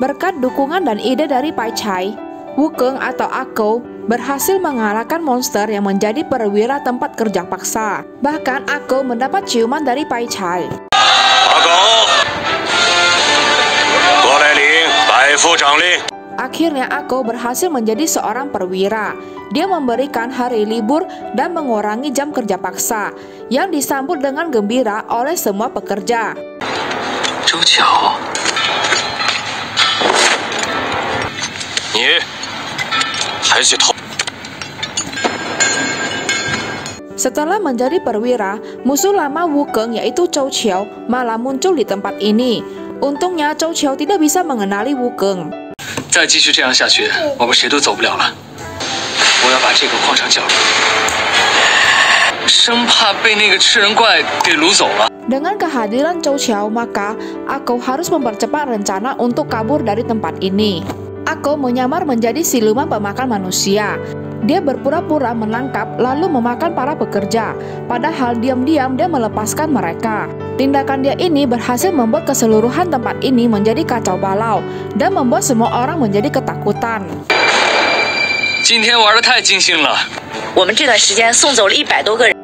Berkat dukungan dan ide dari Pai Chai, Wukeng atau Ako berhasil mengalahkan monster yang menjadi perwira tempat kerja paksa. Bahkan Ako mendapat ciuman dari Pai Chai. Akhirnya Ako berhasil menjadi seorang perwira. Dia memberikan hari libur dan mengurangi jam kerja paksa yang disambut dengan gembira oleh semua pekerja. Zhou 你还去偷？ Setelah menjadi perwira, musuh lama Wukeng yaitu Zhou Qiao malah muncul di tempat ini. Untungnya Zhou Qiao tidak bisa mengenali Wukeng. 再继续这样下去，我们谁都走不了了。我要把这个矿场搅乱，生怕被那个吃人怪给掳走了。 Dengan kehadiran Zhou Qiao, maka Ako harus mempercepat rencana untuk kabur dari tempat ini. Ako menyamar menjadi siluman pemakan manusia. Dia berpura-pura menangkap lalu memakan para pekerja, padahal diam-diam dia melepaskan mereka. Tindakan dia ini berhasil membuat keseluruhan tempat ini menjadi kacau balau dan membuat semua orang menjadi ketakutan. 今天玩的太尽兴了，我们这段时间送走了一百多个人。